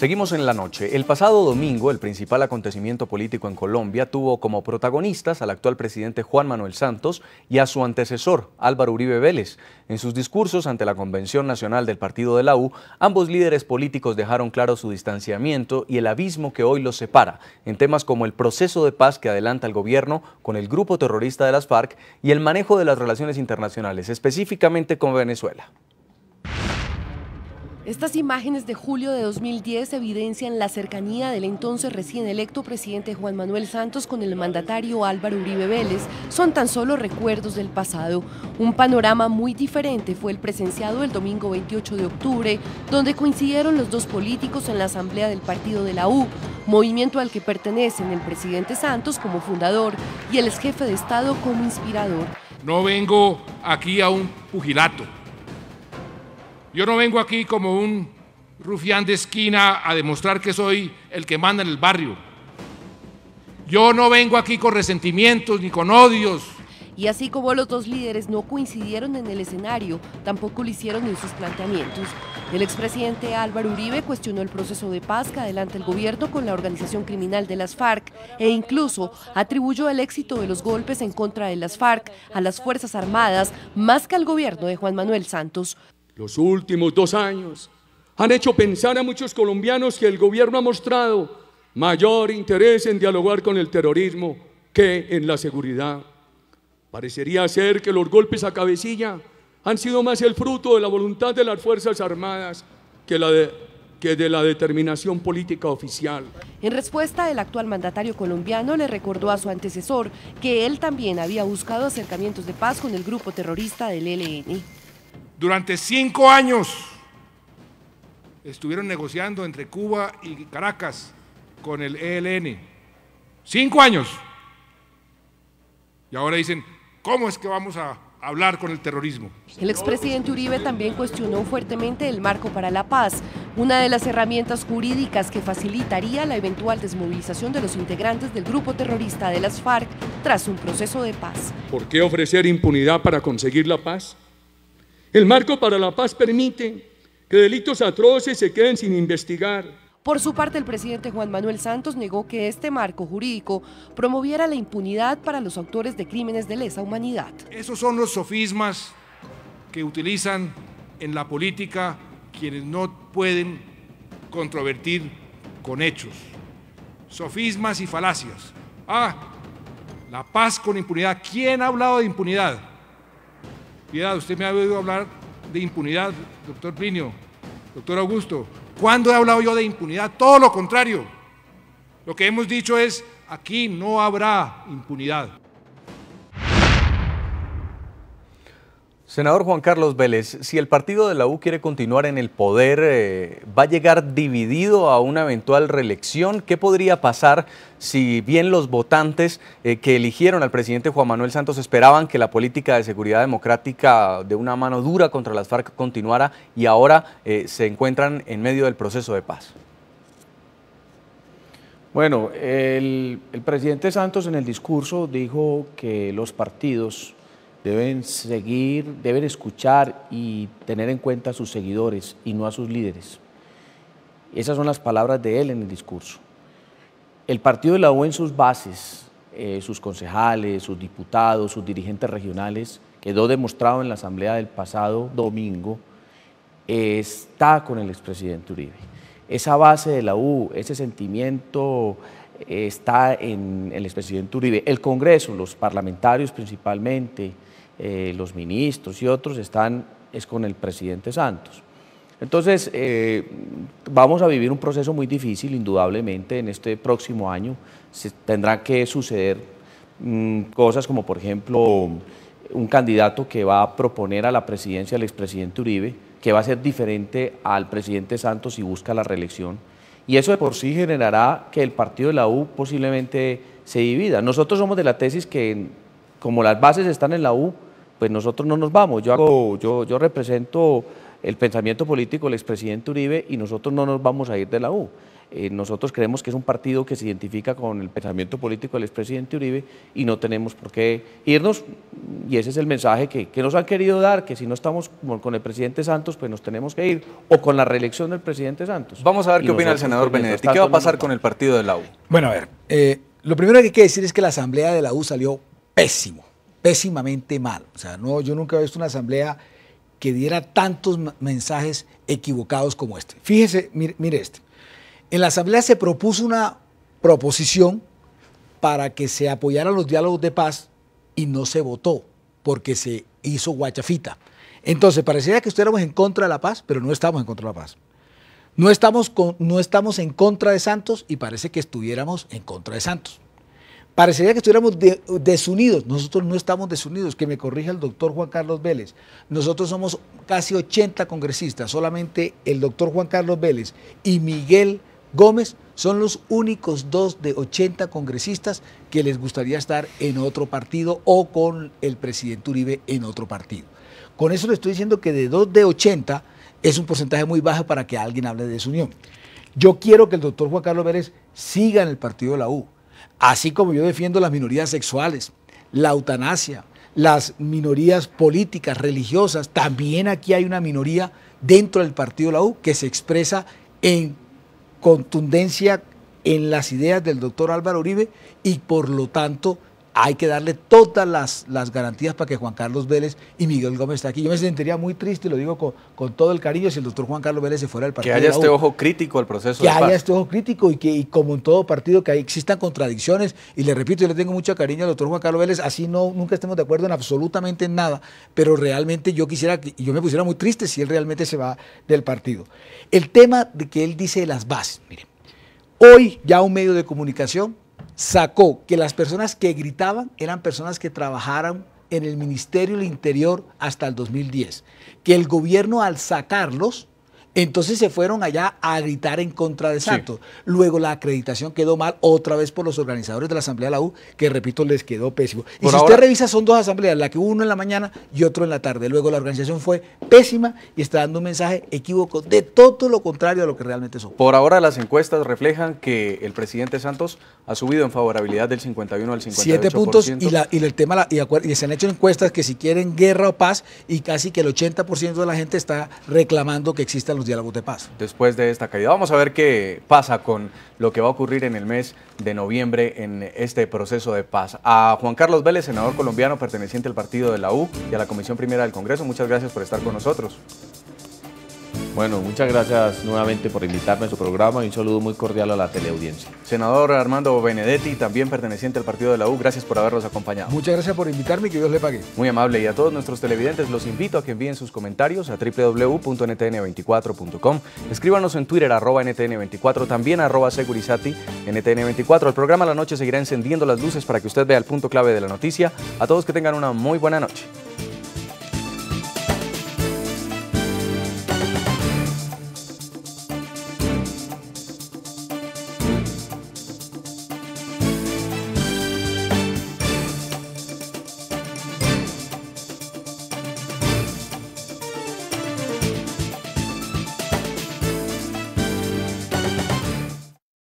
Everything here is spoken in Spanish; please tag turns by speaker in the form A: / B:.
A: Seguimos en la noche. El pasado domingo, el principal acontecimiento político en Colombia tuvo como protagonistas al actual presidente Juan Manuel Santos y a su antecesor, Álvaro Uribe Vélez. En sus discursos ante la Convención Nacional del Partido de la U, ambos líderes políticos dejaron claro su distanciamiento y el abismo que hoy los separa en temas como el proceso de paz que adelanta el gobierno con el grupo terrorista de las FARC y el manejo de las relaciones internacionales, específicamente con Venezuela.
B: Estas imágenes de julio de 2010 evidencian la cercanía del entonces recién electo presidente Juan Manuel Santos con el mandatario Álvaro Uribe Vélez. Son tan solo recuerdos del pasado. Un panorama muy diferente fue el presenciado el domingo 28 de octubre, donde coincidieron los dos políticos en la asamblea del partido de la U, movimiento al que pertenecen el presidente Santos como fundador y el ex jefe de Estado como inspirador.
C: No vengo aquí a un pugilato yo no vengo aquí como un rufián de esquina a demostrar que soy el que manda en el barrio. Yo no vengo aquí con resentimientos ni con odios.
B: Y así como los dos líderes no coincidieron en el escenario, tampoco lo hicieron en sus planteamientos. El expresidente Álvaro Uribe cuestionó el proceso de paz que adelanta el gobierno con la organización criminal de las FARC e incluso atribuyó el éxito de los golpes en contra de las FARC a las Fuerzas Armadas más que al gobierno de Juan Manuel Santos.
D: Los últimos dos años han hecho pensar a muchos colombianos que el gobierno ha mostrado mayor interés en dialogar con el terrorismo que en la seguridad. Parecería ser que los golpes a cabecilla han sido más el fruto de la voluntad de las Fuerzas Armadas que, de la determinación política oficial.
B: En respuesta, el actual mandatario colombiano le recordó a su antecesor que él también había buscado acercamientos de paz con el grupo terrorista del ELN.
C: Durante cinco años estuvieron negociando entre Cuba y Caracas con el ELN. Cinco años. Y ahora dicen, ¿cómo es que vamos a hablar con el terrorismo?
B: El expresidente Uribe también cuestionó fuertemente el marco para la paz, una de las herramientas jurídicas que facilitaría la eventual desmovilización de los integrantes del grupo terrorista de las FARC tras un proceso de paz.
D: ¿Por qué ofrecer impunidad para conseguir la paz? El marco para la paz permite que delitos atroces se queden sin investigar.
B: Por su parte, el presidente Juan Manuel Santos negó que este marco jurídico promoviera la impunidad para los autores de crímenes de lesa humanidad.
C: Esos son los sofismas que utilizan en la política quienes no pueden controvertir con hechos. Sofismas y falacias. Ah, la paz con impunidad. ¿Quién ha hablado de impunidad? Piedad, usted me ha oído hablar de impunidad, doctor Plinio, doctor Augusto. ¿Cuándo he hablado yo de impunidad? Todo lo contrario. Lo que hemos dicho es, aquí no habrá impunidad.
A: Senador Juan Carlos Vélez, si el partido de la U quiere continuar en el poder, eh, ¿va a llegar dividido a una eventual reelección? ¿Qué podría pasar si bien los votantes eh, que eligieron al presidente Juan Manuel Santos esperaban que la política de seguridad democrática de una mano dura contra las FARC continuara y ahora eh, se encuentran en medio del proceso de paz?
E: Bueno, el presidente Santos en el discurso dijo que los partidos deben seguir, deben escuchar y tener en cuenta a sus seguidores y no a sus líderes. Esas son las palabras de él en el discurso. El partido de la U en sus bases, eh, sus concejales, sus diputados, sus dirigentes regionales, quedó demostrado en la asamblea del pasado domingo, está con el expresidente Uribe. Esa base de la U, ese sentimiento está en el expresidente Uribe. El Congreso, los parlamentarios principalmente, eh, los ministros y otros están es con el presidente Santos. Entonces, eh, vamos a vivir un proceso muy difícil, indudablemente, en este próximo año. Se, tendrán que suceder mm, cosas como, por ejemplo, un candidato que va a proponer a la presidencia al expresidente Uribe, que va a ser diferente al presidente Santos y busca la reelección. Y eso de por sí generará que el partido de la U posiblemente se divida. Nosotros somos de la tesis que, como las bases están en la U, pues nosotros no nos vamos. Yo, yo, yo represento el pensamiento político del expresidente Uribe y nosotros no nos vamos a ir de la U. Eh, nosotros creemos que es un partido que se identifica con el pensamiento político del expresidente Uribe y no tenemos por qué irnos y ese es el mensaje que, nos han querido dar, que si no estamos con, el presidente Santos, pues nos tenemos que ir o con la reelección del presidente Santos.
A: Vamos a ver qué opina el senador pues, Benedetti. ¿Qué va a pasar con el partido de la U?
F: Bueno, a ver, eh, lo primero que hay que decir es que la asamblea de la U salió pésimo, pésimamente mal. O sea, no, yo nunca he visto una asamblea que diera tantos mensajes equivocados como este. Fíjese, mire este. En la Asamblea se propuso una proposición para que se apoyaran los diálogos de paz y no se votó porque se hizo guachafita. Entonces, parecería que estuviéramos en contra de la paz, pero no estamos en contra de la paz. No estamos, no estamos en contra de Santos y parece que estuviéramos en contra de Santos. Parecería que estuviéramos desunidos. Nosotros no estamos desunidos. Que me corrija el doctor Juan Carlos Vélez. Nosotros somos casi 80 congresistas. Solamente el doctor Juan Carlos Vélez y Miguel Gómez son los únicos dos de 80 congresistas que les gustaría estar en otro partido o con el presidente Uribe en otro partido. Con eso le estoy diciendo que de dos de 80 es un porcentaje muy bajo para que alguien hable de desunión. Yo quiero que el doctor Juan Carlos Vélez siga en el partido de la U, así como yo defiendo las minorías sexuales, la eutanasia, las minorías políticas, religiosas. También aquí hay una minoría dentro del partido la U que se expresa en contundencia en las ideas del doctor Álvaro Uribe y por lo tanto hay que darle todas las, las, garantías para que Juan Carlos Vélez y Miguel Gómez estén aquí. Yo me sentiría muy triste, y lo digo con, todo el cariño, si el doctor Juan Carlos Vélez se fuera del partido.
A: Que haya este ojo crítico al proceso.
F: Que haya este ojo crítico y que, y como en todo partido, que existan contradicciones. Y le repito, yo le tengo mucho cariño al doctor Juan Carlos Vélez, así no, nunca estemos de acuerdo en absolutamente nada, pero realmente yo quisiera, y yo me pusiera muy triste si él realmente se va del partido. El tema de que él dice de las bases, miren, hoy ya un medio de comunicación sacó que las personas que gritaban eran personas que trabajaron en el Ministerio del Interior hasta el 2010, que el gobierno al sacarlos entonces se fueron allá a gritar en contra de Santos. Luego la acreditación quedó mal otra vez por los organizadores de la Asamblea de la U, que repito, les quedó pésimo. Y si usted revisa, son dos asambleas, la que hubo uno en la mañana y otro en la tarde. Luego la organización fue pésima y está dando un mensaje equívoco de todo lo contrario a lo que realmente son.
A: Por ahora las encuestas reflejan que el presidente Santos ha subido en favorabilidad del 51 al 58%.
F: Siete puntos y, la, y el tema, y, y se han hecho encuestas que si quieren guerra o paz y casi que el 80% de la gente está reclamando que existan los diálogos de paz.
A: Después de esta caída, vamos a ver qué pasa con lo que va a ocurrir en el mes de noviembre en este proceso de paz. A Juan Carlos Vélez, senador colombiano perteneciente al partido de la U y a la Comisión Primera del Congreso, muchas gracias por estar con nosotros.
E: Bueno, muchas gracias nuevamente por invitarme a su programa y un saludo muy cordial a la teleaudiencia.
A: Senador Armando Benedetti, también perteneciente al partido de la U, gracias por habernos acompañado.
F: Muchas gracias por invitarme y que Dios le pague.
A: Muy amable y a todos nuestros televidentes los invito a que envíen sus comentarios a www.ntn24.com. Escríbanos en Twitter arroba ntn24, también arroba segurizati ntn24. El programa La Noche seguirá encendiendo las luces para que usted vea el punto clave de la noticia. A todos que tengan una muy buena noche.